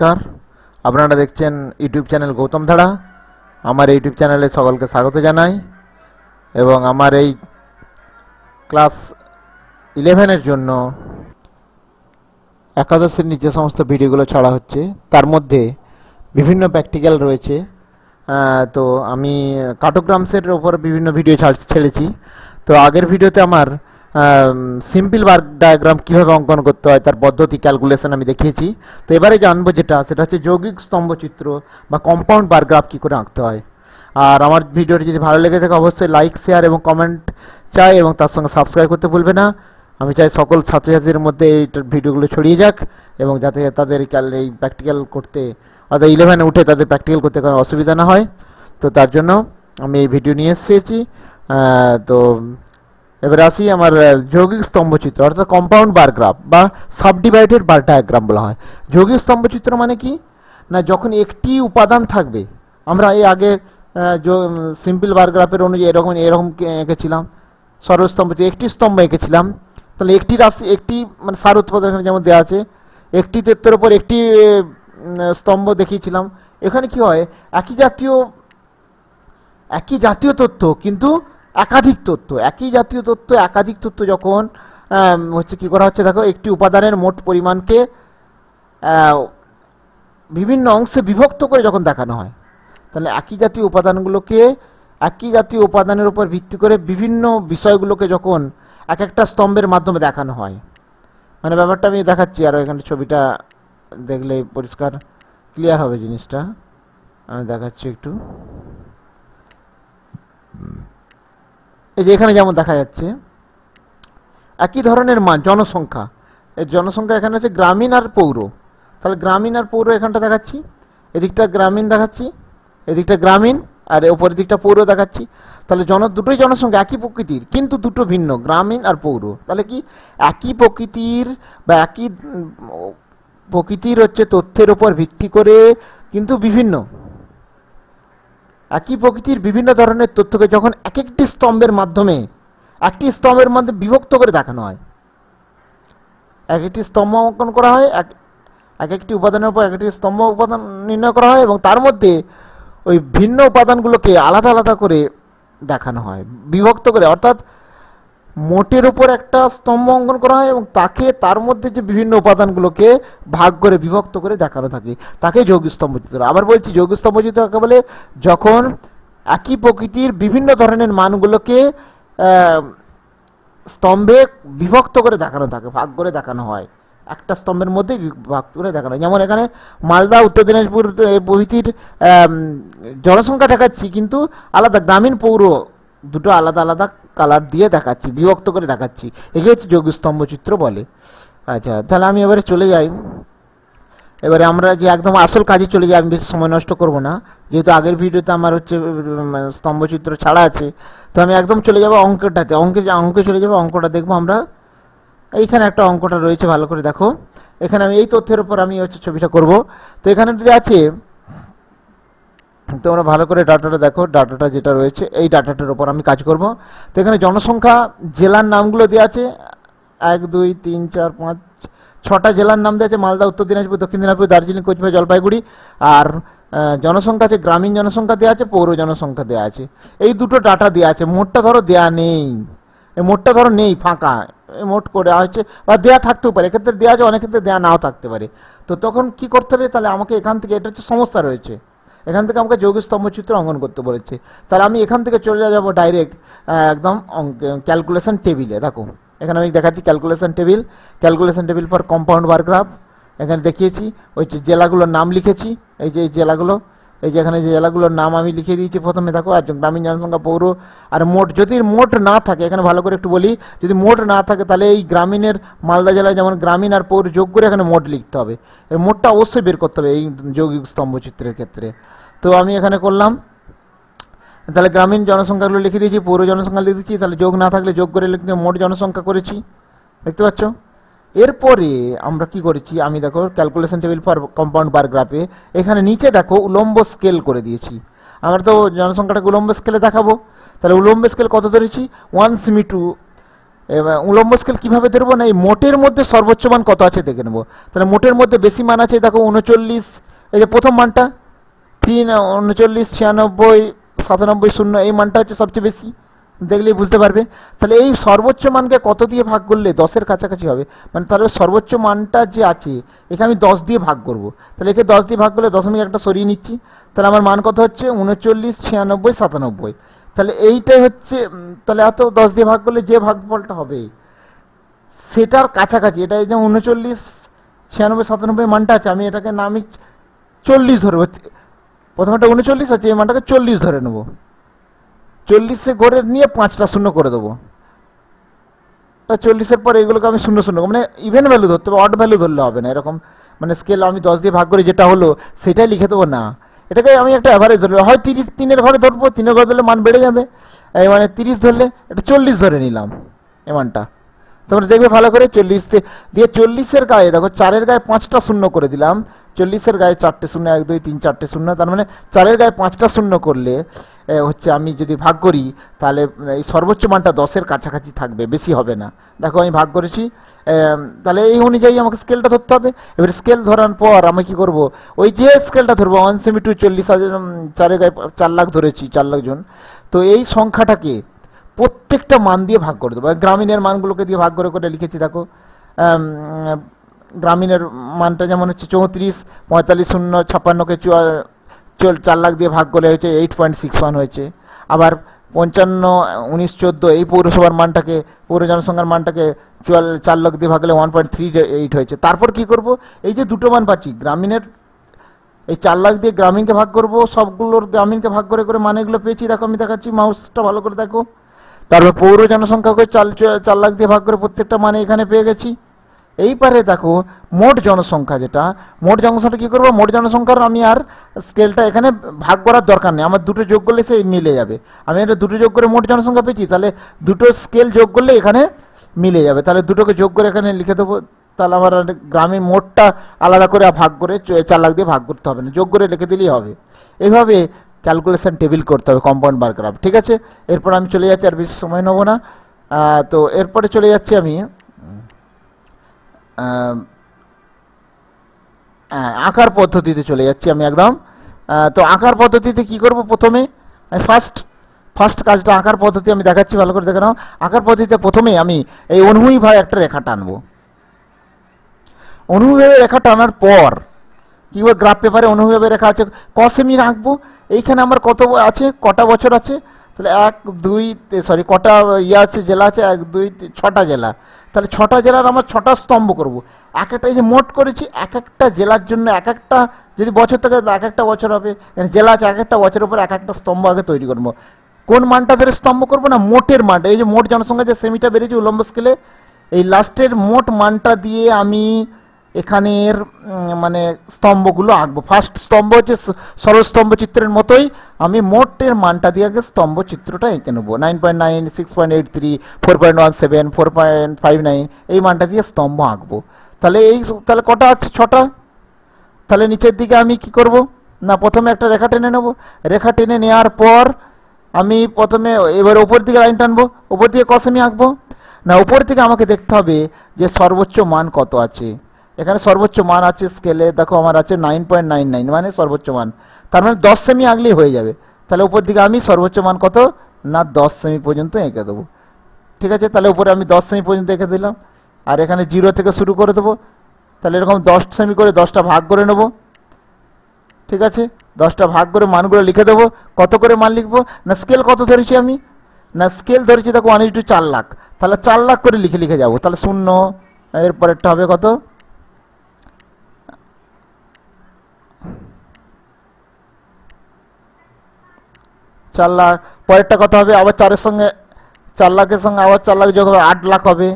নমস্কার। আপনারা দেখছেন ইউটিউব চ্যানেল গৌতম ধারা। আমার ইউটিউব চ্যানেলে সকলকে স্বাগত জানাই এবং আমার এই ক্লাস ইলেভেনের জন্য একাদশ শ্রেণির যে সমস্ত ভিডিওগুলো ছাড়া হচ্ছে। তার মধ্যে বিভিন্ন প্র্যাকটিক্যাল রয়েছে। তো আমি কার্টোগ্রামসের ওপর বিভিন্ন ভিডিও ছাড়- ছেড়েছি। তো আগের ভিডিওতে আমার সিম্পল বার ডায়াগ্রাম কীভাবে অঙ্কন করতে হয়, তার পদ্ধতি ক্যালকুলেশন আমি দেখিয়েছি। তো এবারে জানব যেটা, সেটা হচ্ছে যৌগিক স্তম্ভচিত্র বা কম্পাউন্ড বার গ্রাফ কী করে আঁকতে হয়। আর আমার ভিডিওটি যদি ভালো লেগে থাকে, অবশ্যই লাইক শেয়ার এবং কমেন্ট চাই এবং তার সঙ্গে সাবস্ক্রাইব করতে ভুলবে না। আমি চাই সকল ছাত্রছাত্রীদের মধ্যে এই ভিডিওগুলো ছড়িয়ে যাক এবং যাতে তাদের এই প্র্যাকটিক্যাল করতে, অর্থাৎ ইলেভেনে উঠে তাদের প্র্যাকটিক্যাল করতে কোনো অসুবিধা না হয়। তো তার জন্য আমি এই ভিডিও নিয়ে এসেছি। তো এবার আসি আমার যৌগিক স্তম্ভচিত্র অর্থাৎ কম্পাউন্ড বার গ্রাফ বা সাবডিভাইডেড বার ডায়াগ্রাম বলা হয়। যৌগিক স্তম্ভচিত্র মানে কি? না, যখন একটি উপাদান থাকবে, আমরা এই আগে সিম্পল বার গ্রাফের অনুযায়ী এরকম এরকম এঁকেছিলাম সরস্তম্ভ একটি স্তম্ভ এঁকেছিলাম, তাহলে একটি রাশি, একটি মানে সার উৎপাদন এখানে যেমন দেওয়া আছে, একটি তথ্যের উপর একটি স্তম্ভ দেখিয়েছিলাম, এখানে কি হয়, একই জাতীয় একই জাতীয় তথ্য, কিন্তু একাধিক তথ্য একই জাতীয় তথ্য একাধিক তথ্য যখন হচ্ছে কি করা হচ্ছে, দেখো, একটি উপাদানের মোট পরিমাণকে বিভিন্ন অংশে বিভক্ত করে যখন দেখানো হয়, তাহলে একই জাতীয় উপাদানগুলোকে, একই জাতীয় উপাদানের উপর ভিত্তি করে বিভিন্ন বিষয়গুলোকে যখন এক একটা স্তম্ভের মাধ্যমে দেখানো হয় মানে ব্যাপারটা আমি দেখাচ্ছি, আর এখানে ছবিটা দেখলে পরিষ্কার ক্লিয়ার হবে জিনিসটা, আমি দেখাচ্ছি একটু। এই যে এখানে যেমন দেখা যাচ্ছে, একই ধরনের মান, জনসংখ্যা। এর জনসংখ্যা এখানে আছে গ্রামীণ আর পৌর। তাহলে গ্রামীণ আর পৌর এখানটা দেখাচ্ছি, এদিকটা গ্রামীণ দেখাচ্ছি, এদিকটা গ্রামীণ, আর ওপরের দিকটা পৌর দেখাচ্ছি। তাহলে জন, দুটোই জনসংখ্যা, একই প্রকৃতির, কিন্তু দুটো ভিন্ন, গ্রামীণ আর পৌর। তাহলে কি একই প্রকৃতির বা একই প্রকৃতির হচ্ছে তথ্যের উপর ভিত্তি করে কিন্তু বিভিন্ন একই প্রকৃতির বিভিন্ন ধরনের তথ্যকে যখন এক একটি স্তম্ভের মাধ্যমে, একটি স্তম্ভের মধ্যে বিভক্ত করে দেখানো হয়। এক একটি স্তম্ভ অঙ্কন করা হয়, এক এক একটি উপাদানের উপর এক একটি স্তম্ভ উপাদান নির্ণয় করা হয় এবং তার মধ্যে ওই ভিন্ন উপাদানগুলোকে আলাদা আলাদা করে দেখানো হয়, বিভক্ত করে। অর্থাৎ মোটের উপর একটা স্তম্ভ অঙ্কন করা হয় এবং তাকে তার মধ্যে যে বিভিন্ন উপাদানগুলোকে ভাগ করে, বিভক্ত করে দেখানো থাকে। তাকে যৌগিক স্তম্ভচিত্র আবার বলছি, যৌগিক স্তম্ভচিত্র কাকে বলে? যখন একই প্রকৃতির বিভিন্ন ধরনের মানগুলোকে স্তম্ভে বিভক্ত করে দেখানো থাকে, ভাগ করে দেখানো হয়। একটা স্তম্ভের মধ্যেই ভাগ করে দেখানো হয়। যেমন এখানে মালদা, উত্তর দিনাজপুর প্রভৃতির জনসংখ্যা দেখাচ্ছি, কিন্তু আলাদা গ্রামীণ পৌর দুটো আলাদা আলাদা কালার দিয়ে দেখাচ্ছি, বিভক্ত করে দেখাচ্ছি। এগুলো হচ্ছে যোগ স্তম্ভচিত্র বলে। আচ্ছা তাহলে আমি এবারে চলে যাই। এবারে আমরা যে একদম আসল কাজে চলে যাই, আমি বেশি সময় নষ্ট করব না। যেহেতু আগের ভিডিওতে আমার হচ্ছে স্তম্ভচিত্র ছাড়া আছে, তো আমি একদম চলে যাব অঙ্কটাতে। অঙ্কে অঙ্কে চলে যাব, অঙ্কটা দেখব আমরা। এইখানে একটা অঙ্কটা রয়েছে, ভালো করে দেখো। এখানে আমি এই তথ্যের উপর আমি হচ্ছে ছবিটা করব। তো এখানে যদি আছে তোমরা ভালো করে ডাটাটা দেখো ডাটাটা যেটা রয়েছে, এই ডাটাটার উপর আমি কাজ করব। তো এখানে জনসংখ্যা, জেলার নামগুলো দেওয়া আছে, এক, দুই, তিন, চার, পাঁচ, ছটা জেলার নাম দেওয়া আছে, মালদা, উত্তর দিনাজপুর, দক্ষিণ দিনাজপুর, দার্জিলিং, কোচবিহার, জলপাইগুড়ি, আর জনসংখ্যা আছে, গ্রামীণ জনসংখ্যা দেওয়া আছে, পৌর জনসংখ্যা দেওয়া আছে। এই দুটো ডাটা দেওয়া আছে, মোটটা ধরো দেয়া নেই। এই মোটটা ধরো নেই, ফাঁকা। মোট করে হচ্ছে, বা দেয়া থাকতেও পারে, এক্ষেত্রে দেওয়া আছে, অনেক ক্ষেত্রে দেয়া নাও থাকতে পারে। তো তখন কি করতে হবে? তাহলে আমাকে এখান থেকে, এটা হচ্ছে সমস্যা রয়েছে। এখান থেকে আমাকে যৌগিক স্তম্ভচিত্র অঙ্কন করতে বলেছে। তাহলে আমি এখান থেকে চলে যাব ডাইরেক্ট একদম ক্যালকুলেশন টেবিলে দেখো, এখানে আমি দেখাচ্ছি calculation table calculation table for compound bar graph এখানে দেখিয়েছি, ওই যে জেলাগুলোর নাম লিখেছি, এই যে জেলাগুলো এই যে এখানে যে জেলাগুলোর নাম আমি লিখে দিয়েছি প্রথমে, দেখো, আর গ্রামীণ জনসংখ্যা, পৌর আর মোট, যদি মোট না থাকে, এখানে ভালো করে একটু বলি, যদি মোট না থাকে, তাহলে এই গ্রামীণের মালদা জেলায় যেমন গ্রামীণ আর পৌর যোগ করে এখানে মোট লিখতে হবে। এর মোটটা অবশ্যই বের করতে হবে এই যৌগিক স্তম্ভচিত্রের ক্ষেত্রে। তো আমি এখানে করলাম, তাহলে গ্রামীণ জনসংখ্যাগুলো লিখে দিয়েছি, পৌর জনসংখ্যা লিখে দিয়েছি, তাহলে যোগ না থাকলে যোগ করে লিখে মোট জনসংখ্যা করেছি। দেখতে পাচ্ছ? এরপরে আমরা কি করেছি? আমি দেখো calculation table for compound bar গ্রাফে এখানে নিচে দেখো উলম্ব স্কেল করে দিয়েছি। আমরা তো জনসংখ্যাটাকে উলম্ব স্কেলে দেখাবো। তাহলে উলম্ব স্কেল কত ধরেছি? ওয়ান সিমি টু উলম্ব স্কেল কীভাবে ধরবো না? এই মোটের মধ্যে সর্বোচ্চ মান কত আছে দেখে নেব। তাহলে মোটের মধ্যে বেশি মান আছে, দেখো উনচল্লিশ। এই যে প্রথম মানটা, তিন, উনচল্লিশ, ছিয়ানব্বই, সাতানব্বই, শূন্য, এই মানটা হচ্ছে সবচেয়ে বেশি। দেখলেই বুঝতে পারবে। তাহলে এই সর্বোচ্চ মানকে কত দিয়ে ভাগ করলে দশের কাছাকাছি হবে? মানে তাহলে সর্বোচ্চ মানটা যে আছে, একে আমি দশ দিয়ে ভাগ করব। তাহলে একে দশ দিয়ে ভাগ করলে দশমিক একটা সরিয়ে নিচ্ছি। তাহলে আমার মান কত হচ্ছে? উনচল্লিশ, ছিয়ানব্বই, সাতানব্বই। তাহলে এইটাই হচ্ছে তাহলে এত দশ দিয়ে ভাগ করলে যে ভাগফলটা হবে? সেটার কাছাকাছি, এটা এই যে উনচল্লিশ, ছিয়ানব্বই, সাতানব্বই মানটা আছে, আমি এটাকে নামি চল্লিশ ধরবো। প্রথমটা উনচল্লিশ আছে, এই মানটাকে চল্লিশ ধরে নেব। চল্লিশে করে নিয়ে পাঁচটা শূন্য করে দেবো। তা চল্লিশের পর এগুলোকে আমি শূন্য শূন্য মানে ইভেন ভ্যালু ধরতে হবে অড ভ্যালু ধরলে হবে না, এরকম মানে স্কেল আমি দশ দিয়ে ভাগ করে যেটা হলো সেটাই লিখে দেবো না। এটাকে আমি একটা অ্যাভারেজ ধরবো হয় তিরিশ তিনের ঘরে ধরবো, তিনের ঘরে ধরলে মান বেড়ে যাবে। এই মানে তিরিশ ধরলে এটা চল্লিশ ধরে নিলাম এ মানটা। তোমরা দেখবে ভালো করে চল্লিশ দিয়ে চল্লিশের গায়ে, দেখো চারের গায়ে পাঁচটা শূন্য করে দিলাম চল্লিশের গায়ে চারটে শূন্য, এক, দুই, তিন, চারটে শূন্য, তার মানে চারের গায়ে পাঁচটা শূন্য করলে হচ্ছে আমি যদি ভাগ করি, তাহলে এই সর্বোচ্চ মানটা দশের কাছাকাছি থাকবে, বেশি হবে না। দেখো, আমি ভাগ করেছি তাহলে এই অনুযায়ী আমাকে স্কেলটা ধরতে হবে। এবার স্কেল ধরার পর আমি কি করব? ওই যে স্কেলটা ধরবো ওয়ান সেমি টু চল্লিশ হাজার চারের গায়ে চার লাখ ধরেছি, চার লাখ জন। তো এই সংখ্যাটাকে প্রত্যেকটা মান দিয়ে ভাগ করে দেবো। গ্রামীণের মানগুলোকে দিয়ে ভাগ করে করে লিখেছি, দেখো। গ্রামীণের মানটা যেমন হচ্ছে চৌত্রিশ, পঁয়তাল্লিশ, শূন্য, ছাপ্পান্নকে চুয়া- চল চার লাখ দিয়ে ভাগ করলে হচ্ছে এইট পয়েন্ট সিক্স ওয়ান হয়েছে। আবার পঞ্চান্ন, উনিশ, চোদ্দ এই পৌরসভার মানটাকে, পৌর জনসংখ্যার মানটাকে চুয়াল চার লাখ দিয়ে ভাগলে ওয়ান পয়েন্ট থ্রি এইট হয়েছে। তারপর কি করব? এই যে দুটো মান পাচ্ছি, গ্রামীণের, এই চার লাখ দিয়ে গ্রামীণকে ভাগ করব, সবগুলোর গ্রামীণকে ভাগ করে করে মানেগুলো পেয়েছি। দেখো, আমি দেখাচ্ছি মাউসটা ভালো করে দেখো। তারপর পৌর জনসংখ্যাকে চার চার লাখ দিয়ে ভাগ করে প্রত্যেকটা মানে এখানে পেয়ে গেছি। এইবারে দেখো, মোট জনসংখ্যা যেটা, মোট জনসংখ্যা কী করব? মোট জনসংখ্যার আমি আর স্কেলটা এখানে ভাগ করার দরকার নেই। আমার দুটো যোগ করলে সে মিলে যাবে। আমি এটা দুটো যোগ করে মোট জনসংখ্যা পেয়েছি, তাহলে দুটো স্কেল যোগ করলে এখানে মিলে যাবে। তাহলে দুটোকে যোগ করে এখানে লিখে দেবো, তাহলে আমার গ্রামীণ মোটটা আলাদা করে ভাগ করে চার লাখ দিয়ে ভাগ করতে হবে না। যোগ করে লিখে দিলেই হবে। এইভাবে ক্যালকুলেশন টেবিল করতে হবে কম্পাউন্ড বার গ্রাফ ঠিক আছে? এরপর আমি চলে যাচ্ছি, আর বেশি সময় নেব না। তো এরপরে চলে যাচ্ছি আমি আঁকার পদ্ধতিতে চলে যাচ্ছি আমি একদম। তো আঁকার পদ্ধতিতে কি করব প্রথমে? আমি ফার্স্ট ফার্স্ট কাজটা আঁকার পদ্ধতি আমি দেখাচ্ছি, ভালো করে দেখে নাও। আঁকার পদ্ধতিতে প্রথমে আমি এই অনুভূমিভাবে একটা রেখা টানবো। অনুভূমিভাবে রেখা টানার পর কীভাবে গ্রাফ পেপারে অনুভূমিভাবে রেখা আছে ক সেমি রাখব। এইখানে আমার কত আছে? কটা বছর আছে? তাহলে এক, দুই সরি কটা ইয়ে আছে, জেলা আছে? এক, দুই ছটা জেলা। তাহলে ছটা জেলার আমার ছটা স্তম্ভ করব। এক একটা এই যে মোট করেছি, এক একটা জেলার জন্য এক একটা যদি বছর থাকে এক একটা বছর হবে। জেলা আছে, এক একটা বছরের উপর এক একটা স্তম্ভ আগে তৈরি করব। কোন মানটা ধরে স্তম্ভ করব না? মোটের মানটা। এই যে মোট জনসংখ্যা যে সেমিটা বেড়েছে উলম্ব স্কেলে, এই লাস্টের মোট মানটা দিয়ে আমি এখানের মানে স্তম্ভগুলো আঁকবো। ফার্স্ট স্তম্ভ হচ্ছে সরস্তম্ভ চিত্রের মতোই। আমি মোটের মানটা দিয়ে আগে স্তম্ভ চিত্রটা এঁকে নেব। Nine point nine six point eight three four point one seven four point five nine এই মানটা দিয়ে স্তম্ভ আঁকবো। তাহলে এই তাহলে কটা আছে? ছটা? তাহলে নিচের দিকে আমি কি করব? না, প্রথমে একটা রেখা টেনে নেব। রেখা টেনে নেওয়ার পর আমি প্রথমে এবার ওপর দিকে লাইন টানবো। ওপর দিকে কসেমি আঁকবো। না উপর থেকে আমাকে দেখতে হবে যে সর্বোচ্চ মান কত আছে। এখানে সর্বোচ্চ মান আছে স্কেলে দেখো আমার আছে নাইন পয়েন্ট নাইন নাইন মানে সর্বোচ্চ মান। তার মানে দশ সেমি আগলেই হয়ে যাবে। তাহলে উপর দিকে আমি সর্বোচ্চ মান কত? না, দশ সেমি পর্যন্ত এঁকে দেবো। ঠিক আছে? তাহলে উপরে আমি দশ সেমি পর্যন্ত এঁকে দিলাম। আর এখানে জিরো থেকে শুরু করে দেবো। তাহলে এরকম দশ সেমি করে দশটা ভাগ করে নেব। ঠিক আছে? দশটা ভাগ করে মানগুলো লিখে দেবো। কত করে মান লিখব? না স্কেল কত ধরেছি আমি? না স্কেল ধরেছি, দেখো ওয়ান টু চার লাখ। তাহলে চার লাখ করে লিখে লিখে যাব। তাহলে শূন্য, এরপরেরটা হবে কত? চার লাখ পরেরটা কত হবে, আবার চারের সঙ্গে চার লাখের সঙ্গে আবার চার লাখ যোগ হবে আট লাখ হবে।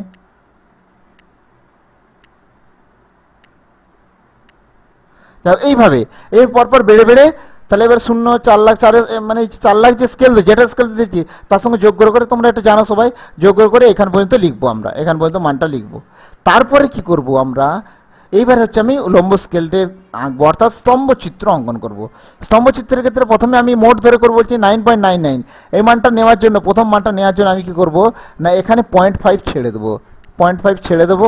এইভাবে। এর পরপর বেড়ে বেড়ে, তাহলে এবার শূন্য, চার লাখ, চারে মানে চার লাখ যে স্কেল যেটা স্কেল দিচ্ছি তার সঙ্গে যোগ করে তোমরা এটা জানো সবাই। যোগ করে এখান পর্যন্ত লিখব আমরা, এখান পর্যন্ত মানটা লিখব। তারপরে কি করব আমরা? এইবার হচ্ছে আমি উলম্ব স্কেলটে আঁকবো অর্থাৎ স্তম্ভ চিত্র অঙ্কন করব। স্তম্ভ চিত্রের ক্ষেত্রে প্রথমে আমি মোট ধরে করব বলছি নাইন পয়েন্ট নাইন নাইন এই মানটা নেওয়ার জন্য, প্রথম মানটা নেওয়ার জন্য আমি কি করব? না, এখানে পয়েন্ট ফাইভ ছেড়ে দেবো। পয়েন্ট ফাইভ ছেড়ে দেবো।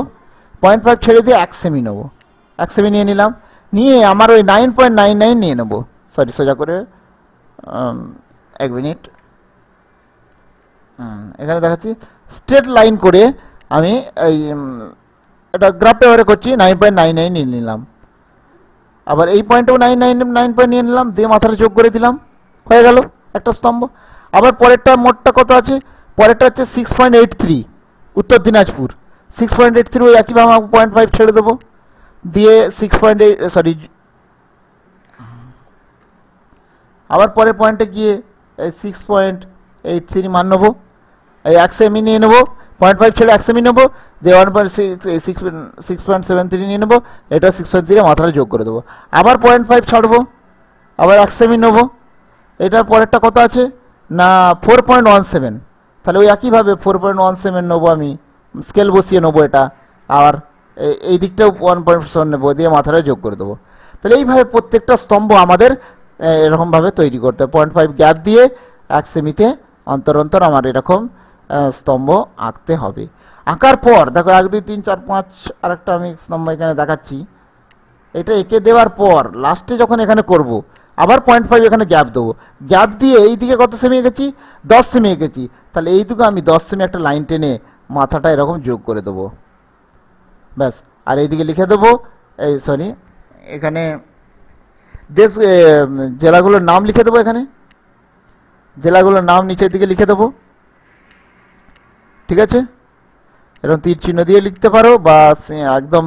পয়েন্ট ফাইভ ছেড়ে দিয়ে এক সেমি নেব। এক সেমি নিয়ে নিলাম। নিয়ে আমার ওই নাইন পয়েন্ট নাইন নাইন নিয়ে নেব। সরি সোজা করে এক মিনিট এখানে দেখাচ্ছি। স্ট্রেট লাইন করে আমি এই এটা গ্রাফ পেপারে করছি নাইন পয়েন্ট নাইন নাইন নিয়ে নিলাম। আবার এই পয়েন্টেও নাইন নাইন নাইন পয়েন্ট নিয়ে নিলাম, দিয়ে মাথাটা যোগ করে দিলাম। হয়ে গেল একটা স্তম্ভ। আবার পরেরটা মোটটা কত আছে? পরেরটা হচ্ছে six point eight three Uttar Dinajpur. Six point eight three ওই একইভাবে আমাকে পয়েন্ট ফাইভ ছেড়ে দেবো। দিয়ে সিক্স পয়েন্ট এইট সরি আবার পরের পয়েন্টে গিয়ে এই সিক্স পয়েন্ট এইট থ্রি মান নেব। এই এক সেমি নিয়ে নেব। পয়েন্ট ফাইভ ছেড়ে এক সেমি নেব, দিয়ে one point six six point seven three নিয়ে নেব, এটা সিক্স পয়েন্ট থ্রি মাথাটা যোগ করে দেবো। আবার পয়েন্ট ফাইভ ছাড়বো, আবার এক সেমি নেব। এটার পরেরটা কত আছে? না ফোর পয়েন্ট ওয়ান সেভেন তাহলে ওই একইভাবে ফোর পয়েন্ট ওয়ান সেভেন নেব আমি স্কেল বসিয়ে নেব এটা, আর এই দিকটাও ওয়ান পয়েন্ট সেভেন নেব, দিয়ে মাথাটা যোগ করে দেবো। তাহলে এইভাবে প্রত্যেকটা স্তম্ভ আমাদের এরকমভাবে তৈরি করতে হবে পয়েন্ট ফাইভ গ্যাপ দিয়ে এক সেমিতে অন্তর অন্তর আমার এরকম স্তম্ভ আঁকতে হবে। আঁকার পর, দেখো এক, দুই, তিন, চার, পাঁচ, আরেকটা আমি স্তম্ভ এখানে দেখাচ্ছি। এটা এঁকে দেওয়ার পর লাস্টে যখন এখানে করব, আবার পয়েন্ট ফাইভ এখানে গ্যাপ দেবো। গ্যাপ দিয়ে এই দিকে কত সেমি এঁকেছি? দশ সেমি এঁকেছি। তাহলে এই দিকে আমি দশ সেমি একটা লাইন টেনে মাথাটা এরকম যোগ করে দেবো। ব্যাস, আর এইদিকে লিখে দেবো, এই সরি এখানে দেশ জেলাগুলোর নাম লিখে দেবো এখানে। জেলাগুলোর নাম নিচের দিকে লিখে দেবো। ঠিক আছে? এরকম তীর চিহ্ন দিয়ে লিখতে পারো বা একদম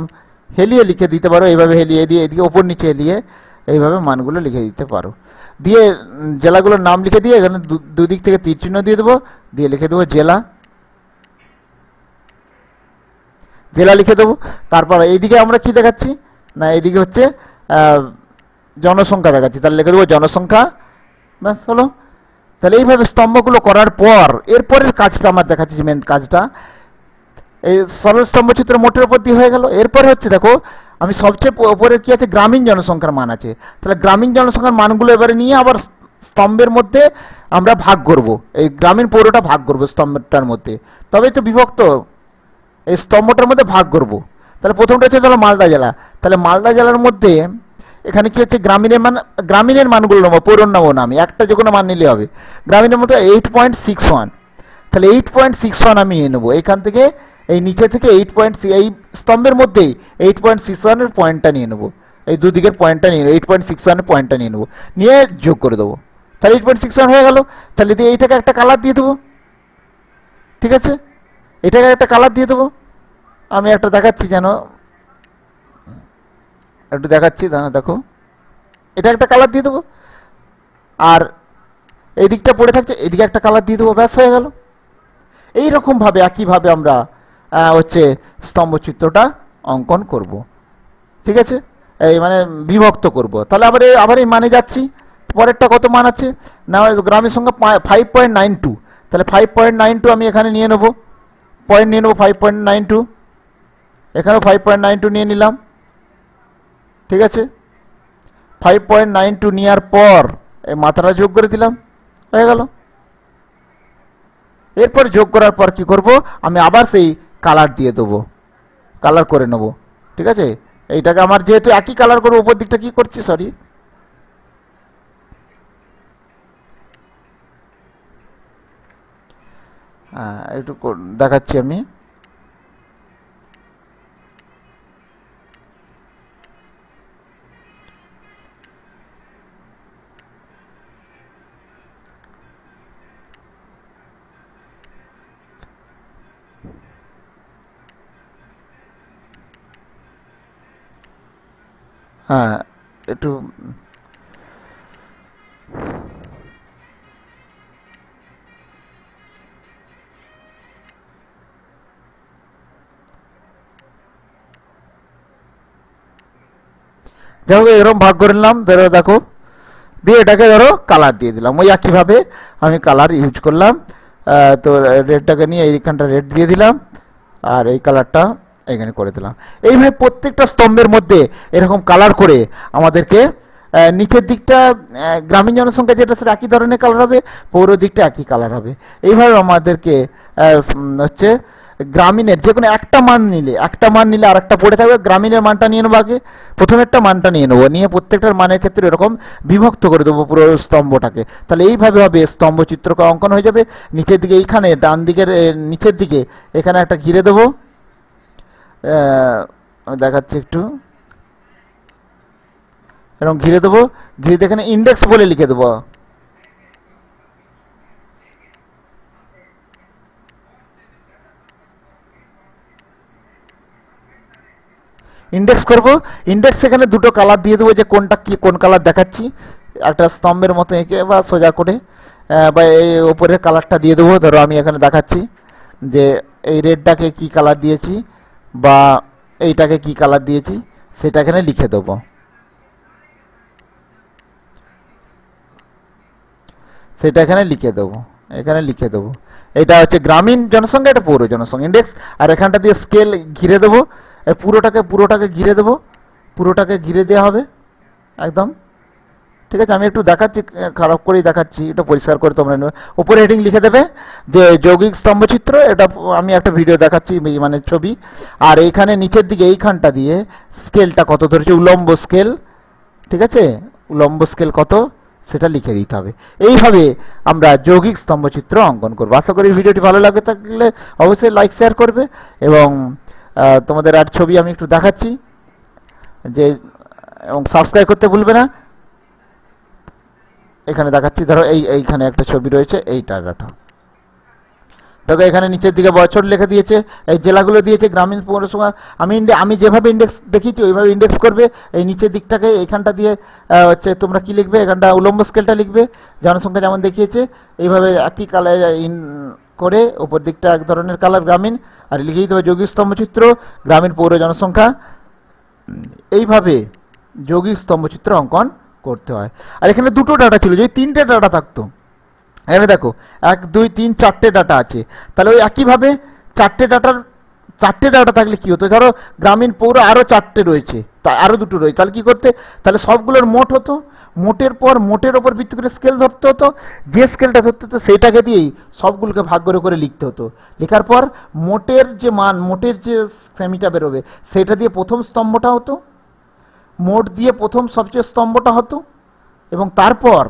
হেলিয়ে লিখে দিতে পারো, এইভাবে হেলিয়ে দিয়ে এদিকে ওপর নিচে হেলিয়ে এইভাবে মানগুলো লিখে দিতে পারো। দিয়ে জেলাগুলোর নাম লিখে দিয়ে এখানে দুদিক থেকে তীর চিহ্ন দিয়ে দেবো, দিয়ে লিখে দেবো জেলা। জেলা লিখে দেবো। তারপর এইদিকে আমরা কি দেখাচ্ছি? না, এইদিকে হচ্ছে জনসংখ্যা দেখাচ্ছি। তাহলে লিখে দেবো জনসংখ্যা। ব্যাস, হলো। তাহলে এইভাবে স্তম্ভগুলো করার পর, এরপরের কাজটা আমার দেখাচ্ছি মেন কাজটা। এই সরল স্তম্ভ চিত্র মোটের উপর দিয়ে হয়ে গেল। এরপরে হচ্ছে দেখো, আমি সবচেয়ে উপরে কি আছে? গ্রামীণ জনসংখ্যার মান আছে। তাহলে গ্রামীণ জনসংখ্যার মানগুলো এবারে নিয়ে আবার স্তম্ভের মধ্যে আমরা ভাগ করব। এই গ্রামীণ পৌরটা ভাগ করব স্তম্ভটার মধ্যে। তবেই তো বিভক্ত, এই স্তম্ভটার মধ্যে ভাগ করব। তাহলে প্রথমটা হচ্ছে ধরো মালদা জেলা। তাহলে মালদা জেলার মধ্যে এখানে কি হচ্ছে? গ্রামীণের মান, গ্রামীণের মানগুলো নেব পৌরর নেব না আমি একটা যে কোনো মান নিলে হবে। গ্রামীণের মধ্যে এইট পয়েন্ট সিক্স ওয়ান তাহলে এইট পয়েন্ট সিক্স ওয়ান আমি নেব। এখান থেকে, এই নিচে থেকে এইট পয়েন্ট এই স্তম্ভের মধ্যেই এইট পয়েন্ট সিক্স ওয়ানের পয়েন্টটা নিয়ে নেব। এই দুদিকের পয়েন্টটা নিয়ে এইট পয়েন্ট সিক্স ওয়ানের পয়েন্টটা নিয়ে নেব। নিয়ে যোগ করে দেবো। তাহলে এইট পয়েন্ট সিক্স ওয়ান হয়ে গেল। তাহলে দিয়ে এইটাকে একটা কালার দিয়ে দেবো। ঠিক আছে? এটাকে একটা কালার দিয়ে দেবো। আমি একটা দেখাচ্ছি যেন একটু দেখাচ্ছি দাঁড়া দেখো। এটা একটা কালার দিয়ে দেবো। আর এই দিকটা পড়ে থাকছে, এদিকে একটা কালার দিয়ে দেবো, ব্যাস হয়ে গেল। এইরকমভাবে, একইভাবে আমরা হচ্ছে স্তম্ভ চিত্রটা অঙ্কন করব। ঠিক আছে? এই মানে বিভক্ত করব। তাহলে আবার আবার এই মানে যাচ্ছি। পরেরটা কত মান আছে? না গ্রামের সংখ্যা ফাইভ পয়েন্ট নাইন টু তাহলে ফাইভ পয়েন্ট নাইন টু আমি এখানে নিয়ে নেব। পয়েন্ট নিয়ে নেব ফাইভ পয়েন্ট নাইন টু এখানেও ফাইভ পয়েন্ট নাইন টু নিয়ে নিলাম। ঠিক আছে? ফাইভ পয়েন্ট নাইন টু নেওয়ার পর এই মাথাটা যোগ করে দিলাম, হয়ে গেল। এরপর যোগ করার পর কি করব? আমি আবার সেই কালার দিয়ে দেবো কালার করে নেব, ঠিক আছে? এইটাকে আমার যেহেতু একই কালার করব, উপর দিকটা কি করছি? সরি হ্যাঁ একটু দেখাচ্ছি আমি। যাই হোক এরকম ভাগ করে নিলাম, ধরো দেখো, দিয়ে এটাকে ধরো কালার দিয়ে দিলাম। ওই একইভাবে আমি কালার ইউজ করলাম। তো রেডটাকে নিয়ে এইখানটা রেড দিয়ে দিলাম, আর এই কালারটা এখানে করে দিলাম। এইভাবে প্রত্যেকটা স্তম্ভের মধ্যে এরকম কালার করে আমাদেরকে নিচের দিকটা গ্রামীণ জনসংখ্যা যেটা সেটা একই ধরনের কালার হবে, পৌর দিকটা একই কালার হবে। এইভাবে আমাদেরকে হচ্ছে গ্রামীণের, যে কোনো একটা মান নিলে, একটা মান নিলে আর একটা পড়ে থাকবে, গ্রামীণের মানটা নিয়ে নেব আগে, প্রথমেরটা মানটা নিয়ে নেব, নিয়ে প্রত্যেকটার মানের ক্ষেত্রে এরকম বিভক্ত করে দেবো পুরো স্তম্ভটাকে। তাহলে এইভাবে হবে স্তম্ভ চিত্র অঙ্কন হয়ে যাবে, নিচের দিকে এইখানে, ডান দিকের নিচের দিকে, এখানে একটা ঘিরে দেবো। দেখাচ্ছি একটু। এরকম ঘিরে দেবো, ঘিরে এখানে ইন্ডেক্স বলে লিখে দেবো। ইন্ডেক্স করব। ইন্ডেক্স এখানে দুটো কালার দিয়ে দেবো যে কোনটা কি, কোন কালার দেখাচ্ছি। একটা স্তম্ভের মতো এঁকে বা সোজা করে বা এই ওপরের কালারটা দিয়ে দেবো। ধরো আমি এখানে দেখাচ্ছি যে এই রেডটাকে কি কালার দিয়েছি বা এইটাকে কি কালার দিয়েছি, সেটা এখানে লিখে দেবো। সেটা এখানে লিখে দেবো, এখানে লিখে দেবো। এটা হচ্ছে গ্রামীণ জনসংখ্যা, এটা পৌর জনসংখ্যা। ইন্ডেক্স আর এখানটা দিয়ে স্কেল ঘিরে দেবো। পুরোটাকে পুরোটাকে ঘিরে দেবো। পুরোটাকে ঘিরে দেওয়া হবে, একদম। ঠিক আছে, আমি একটু দেখাচ্ছি, খারাপ করেই দেখাচ্ছি, এটা পরিষ্কার করে তোমরা নেবে। ওপরে হেডিং লিখে দেবে, যে যৌগিক স্তম্ভচিত্র, এটা আমি একটা ভিডিও দেখাচ্ছি মানে ছবি। আর এইখানে নিচের দিকে, এইখানটা দিয়ে স্কেলটা কত ধরেছে, উলম্ব স্কেল ঠিক আছে? উলম্ব স্কেল কত, সেটা লিখে দিতে হবে। এইভাবে আমরা যৌগিক স্তম্ভচিত্র অঙ্কন করব। আশা করি ভিডিওটি ভালো লাগে থাকলে অবশ্যই লাইক শেয়ার করবে এবং তোমাদের আর ছবি আমি একটু দেখাচ্ছি। যে, এবং সাবস্ক্রাইব করতে ভুলবে না। এখানে দেখাচ্ছি, ধরো এই, এইখানে একটা ছবি রয়েছে এই ডাটা দেখো, এখানে নিচের দিকে বছর লিখে দিয়েছে, এই জেলাগুলো দিয়েছে, গ্রামীণ পৌরসভা। আমি আমি যেভাবে ইন্ডেক্স দেখিয়েছি, ওইভাবে ইন্ডেক্স করবে। এই নিচের দিকটাকে, এইখানটা দিয়ে হচ্ছে তোমরা কি লিখবে? এখানটা উলম্ব স্কেলটা লিখবে। জনসংখ্যা যেমন দেখিয়েছে, এইভাবে একই কালার করে ওপর দিকটা এক ধরনের কালার গ্রামীণ, আর লিখে লিখেই দেবে যৌগিক স্তম্ভচিত্র গ্রামীণ পৌর জনসংখ্যা। এইভাবে যৌগিক স্তম্ভচিত্র অঙ্কন করতে হয়। আর এখানে দুটো ডাটা ছিল, যদি তিনটে ডাটা থাকতো, এখানে দেখো, এক, দুই, তিন, চারটে ডাটা আছে। তাহলে ওই একইভাবে চারটে ডাটার, চারটে ডাটা থাকলে কি হতো? ধরো, গ্রামীণ পৌর আরও চারটে রয়েছে, তা আরও দুটো রয়েছে, তাহলে কি করতে? তাহলে সবগুলোর মোট হতো মোটের পর মোটের ওপর ভিত্তি করে স্কেল ধরতে হতো। যে স্কেলটা ধরতে হতো, সেইটাকে দিয়েই সবগুলোকে ভাগ করে করে লিখতে হতো। লেখার পর মোটের যে মান, মোটের যে সেমিটা বেরোবে, সেটা দিয়ে প্রথম স্তম্ভটা হতো। মোট দিয়ে প্রথম সবচেয়ে স্তম্ভটা হতো। এবং তারপর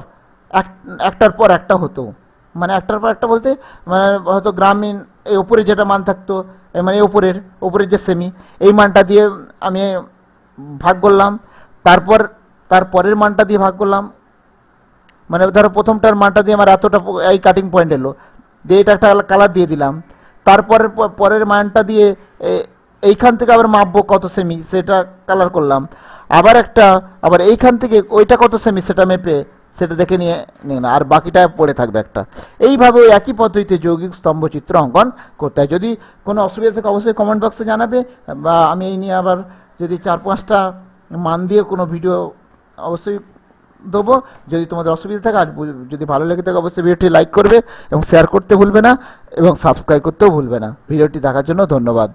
এক- একটার পর একটা হতো। মানে একটার পর একটা বলতে মানে হয়তো গ্রামীণ এই ওপরে যেটা মান থাকতো মানে ওপরের ওপরের যে সেমি এই মানটা দিয়ে আমি ভাগ করলাম। তারপর তার পরের মানটা দিয়ে ভাগ করলাম। মানে ধরো প্রথমটার মানটা দিয়ে আমার এতটা এই কাটিং পয়েন্ট এলো। দিয়ে এটা একটা কালার দিয়ে দিলাম। তারপরের পরের মানটা দিয়ে এইখান থেকে আবার মাপবো কত সেমি সেটা কালার করলাম। আবার একটা, আবার এইখান থেকে ওইটা কত সেমি সেটা মেপে, সেটা দেখে নিয়ে নিয়ে আর বাকিটা পড়ে থাকবে একটা। এইভাবে ওই একই পদ্ধতিতে যৌগিক স্তম্ভচিত্র অঙ্কন করতে হয়। যদি কোনো অসুবিধা থাকে, অবশ্যই কমেন্ট বক্সে জানাবে। বা আমি এই নিয়ে আবার যদি চার পাঁচটা মান দিয়ে কোনো ভিডিও অবশ্যই দেবো। যদি তোমাদের অসুবিধা থাকে, আর যদি ভালো লেগে থাকে, অবশ্যই ভিডিওটি লাইক করবে এবং শেয়ার করতে ভুলবে না এবং সাবস্ক্রাইব করতেও ভুলবে না। ভিডিওটি দেখার জন্য ধন্যবাদ।